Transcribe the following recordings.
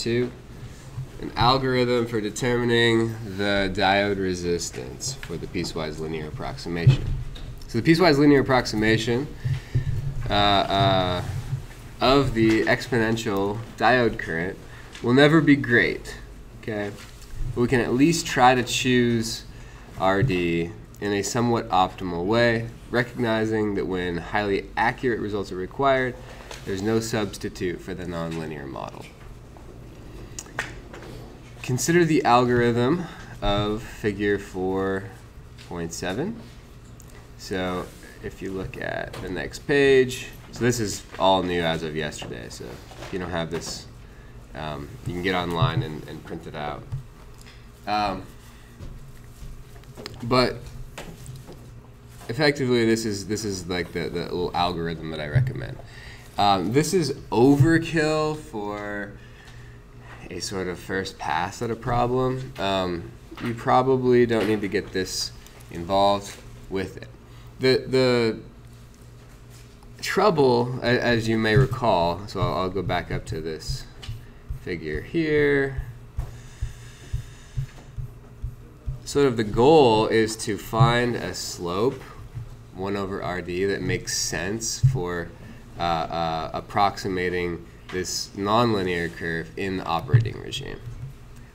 two, an algorithm for determining the diode resistance for the piecewise linear approximation. So the piecewise linear approximation uh, uh, of the exponential diode current will never be great, okay? But we can at least try to choose RD in a somewhat optimal way, recognizing that when highly accurate results are required, there's no substitute for the nonlinear model. Consider the algorithm of figure 4.7. So if you look at the next page, so this is all new as of yesterday. So if you don't have this, um, you can get online and, and print it out. Um, but effectively, this is this is like the, the little algorithm that I recommend. Um, this is overkill for a sort of first pass at a problem. Um, you probably don't need to get this involved with it. The the trouble, as you may recall, so I'll, go back up to this figure here. Sort of the goal is to find a slope, 1 over RD, that makes sense for uh, uh, approximating this nonlinear curve in the operating regime.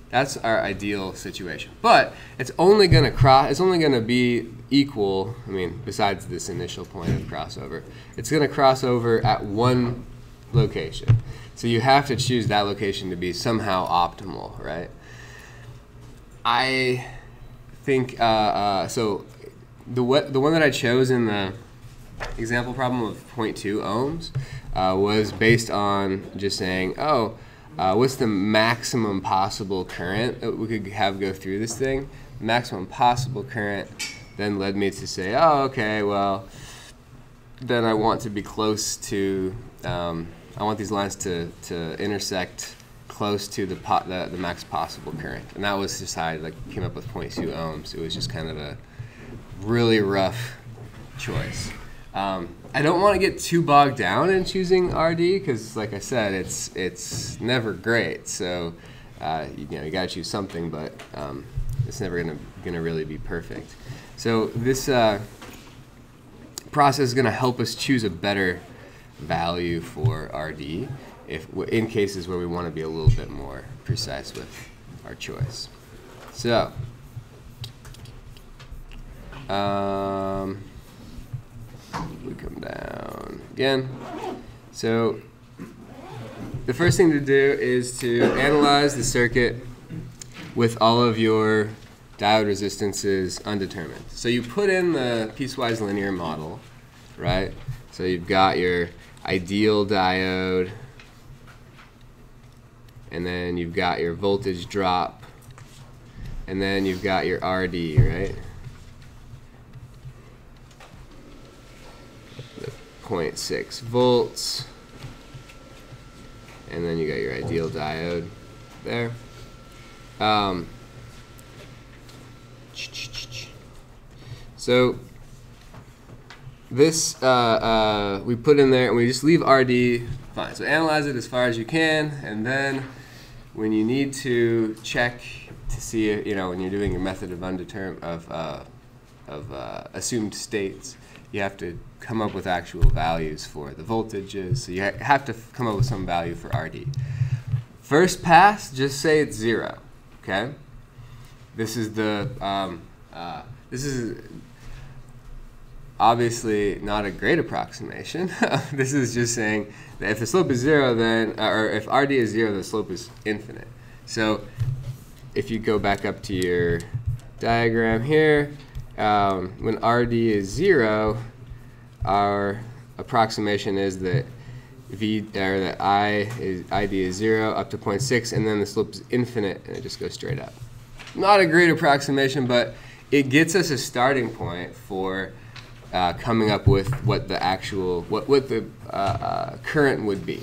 That's our ideal situation. But it's only going to cross. It's only going to be equal. I mean, besides this initial point of crossover, it's going to cross over at one location. So you have to choose that location to be somehow optimal, right? I think uh, uh, so. The the one that I chose in the example problem of 0.2 ohms uh, was based on just saying, oh, uh, what's the maximum possible current that we could have go through this thing? Maximum possible current then led me to say, oh, okay, well, then I want to be close to, um, I want these lines to, to intersect close to the, po- the, the max possible current. And that was just how I like, came up with 0.2 ohms. It was just kind of a really rough choice. Um, I don't want to get too bogged down in choosing RD because, like I said, it's it's never great. So uh, you, you, know you got to choose something, but um, it's never gonna gonna really be perfect. So this uh, process is gonna help us choose a better value for RD if in cases where we want to be a little bit more precise with our choice. So. Um, down again. So the first thing to do is to analyze the circuit with all of your diode resistances undetermined. So you put in the piecewise linear model, right? So you've got your ideal diode, and then you've got your voltage drop, and then you've got your RD, right? 0.6 volts. And then you got your ideal diode there. Um, so this uh, uh, we put in there and we just leave RD fine. So analyze it as far as you can and then when you need to check to see, you know, when you're doing your method of undetermined, of, uh, of uh, assumed states, you have to come up with actual values for the voltages. So you ha have to come up with some value for RD. First pass, just say it's zero. Okay. This is the um, uh, this is obviously not a great approximation. this is just saying that if the slope is zero, then uh, or if RD is zero, the slope is infinite. So if you go back up to your diagram here, um, when RD is zero, our approximation is that V or that I is ID is zero up to 0.6 and then the slope is infinite and it just goes straight up. Not a great approximation, but it gets us a starting point for uh, coming up with what the actual what what the uh, uh, current would be.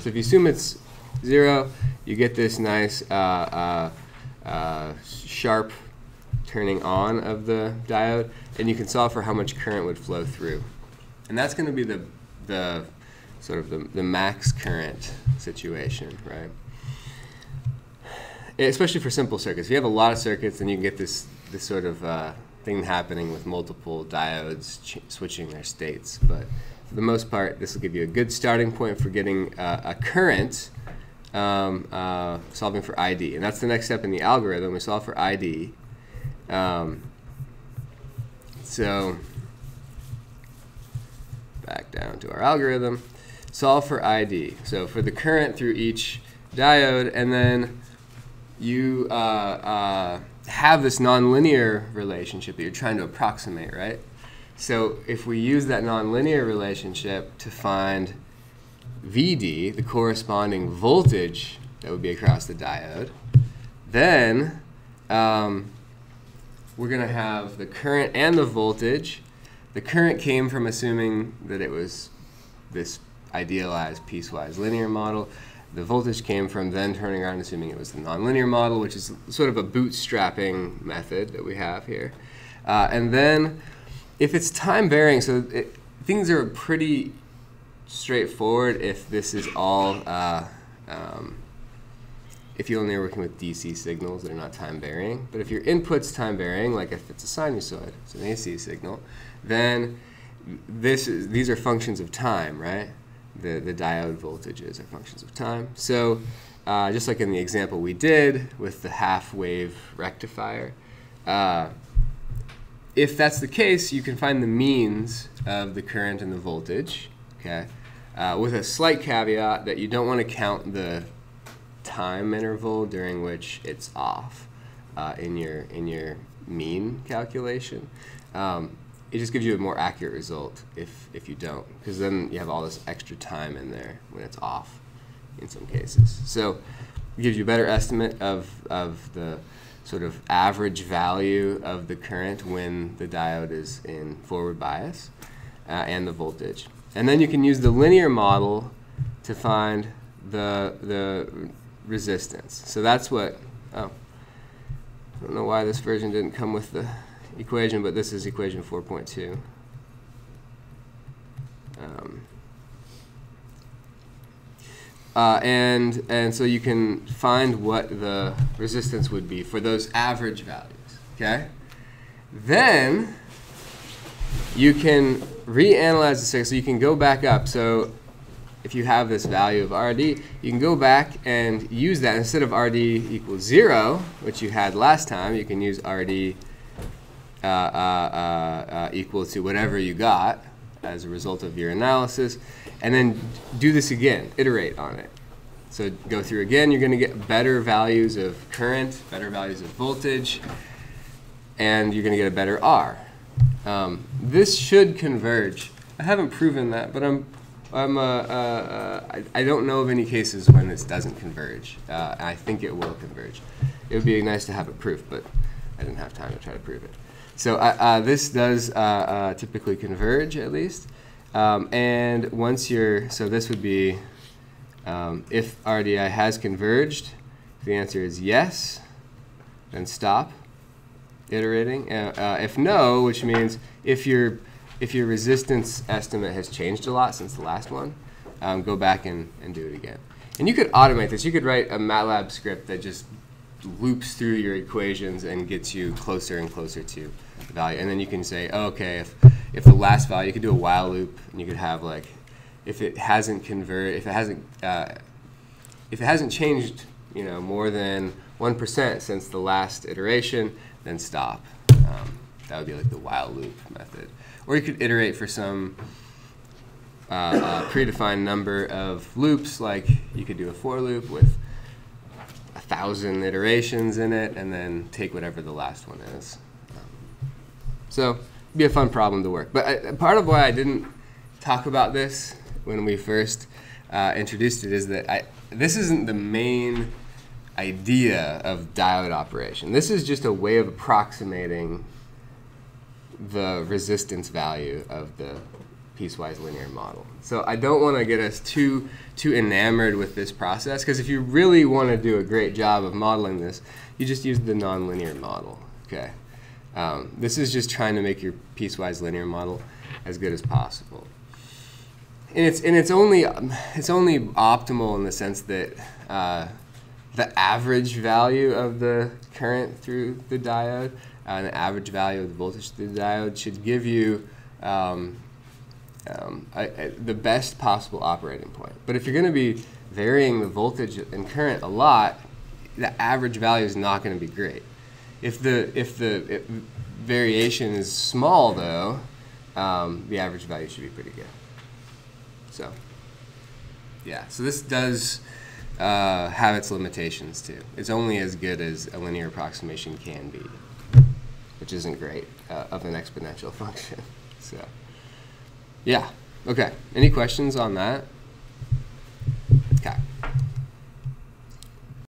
So if you assume it's zero, you get this nice uh, uh, uh, sharp turning on of the diode, and you can solve for how much current would flow through. And that's going to be the, the sort of the, the max current situation, right? especially for simple circuits. If you have a lot of circuits, then you can get this this sort of uh, thing happening with multiple diodes ch- switching their states. But for the most part, this will give you a good starting point for getting uh, a current um, uh, solving for ID. And that's the next step in the algorithm. We solve for ID. Um, so back down to our algorithm. Solve for ID. So for the current through each diode, and then you uh, uh, have this nonlinear relationship that you're trying to approximate, right? So if we use that nonlinear relationship to find VD, the corresponding voltage that would be across the diode, then um, we're going to have the current and the voltage. The current came from assuming that it was this idealized piecewise linear model. The voltage came from then turning around assuming it was the nonlinear model, which is sort of a bootstrapping method that we have here. Uh, and then if it's time varying, so it, things are pretty straightforward if this is all, uh, um, if you only are working with DC signals that are not time varying. But if your input's time varying, like if it's a sinusoid, it's an AC signal, then this is, these are functions of time, right? The, the diode voltages are functions of time. So uh, just like in the example we did with the half wave rectifier, uh, if that's the case, you can find the means of the current and the voltage, okay, uh, with a slight caveat that you don't want to count the time interval during which it's off uh, in your in your mean calculation. Um, it just gives you a more accurate result if if you don't, because then you have all this extra time in there when it's off, in some cases. So it gives you a better estimate of of the sort of average value of the current when the diode is in forward bias uh, and the voltage. And then you can use the linear model to find the, the resistance. So that's what, oh, I don't know why this version didn't come with the equation, but this is equation 4.2. Um, uh, and, and so you can find what the resistance would be for those average values, okay? Then you can reanalyze the circuit. So you can go back up. So if you have this value of RD, you can go back and use that. Instead of RD equals 0, which you had last time, you can use RD uh, uh, uh, uh, equal to whatever you got as a result of your analysis and then do this again, iterate on it. So go through again, you're going to get better values of current, better values of voltage, and you're going to get a better R. Um, this should converge. I haven't proven that, but I'm, I'm, uh, uh, uh, I, I, don't know of any cases when this doesn't converge. Uh, I think it will converge. It would be nice to have a proof, but I didn't have time to try to prove it. So uh, uh, this does typically converge, at least. Um, and once you're, so this would be um, if RDI has converged, the answer is yes, then stop iterating. If no, which means if your if your resistance estimate has changed a lot since the last one, um, go back and, and do it again. And you could automate this. You could write a MATLAB script that just loops through your equations and gets you closer and closer to the value. And then you can say, oh, okay, if if the last value, you could do a while loop, and you could have like, if it hasn't converted, if it hasn't, uh, if it hasn't changed, you know, more than one percent since the last iteration, then stop. Um, that would be like the while loop method. Or you could iterate for some uh, uh, predefined number of loops, like you could do a for loop with a thousand iterations in it, and then take whatever the last one is. Um, so be a fun problem to work. But I, part of why I didn't talk about this when we first uh, introduced it is that I, this isn't the main idea of diode operation. This is just a way of approximating the resistance value of the piecewise linear model. So I don't want to get us too too enamored with this process because if you really want to do a great job of modeling this, you just use the nonlinear model. Okay. Um, this is just trying to make your piecewise linear model as good as possible. And it's, and it's, only, it's only optimal in the sense that uh, the average value of the current through the diode uh, and the average value of the voltage through the diode should give you um, um, the best possible operating point. But if you're going to be varying the voltage and current a lot, the average value is not going to be great. If the if the if variation is small though, um, the average value should be pretty good. So yeah, so this does uh, have its limitations too. It's only as good as a linear approximation can be, which isn't great uh, of an exponential function. So, yeah. Okay. Any questions on that?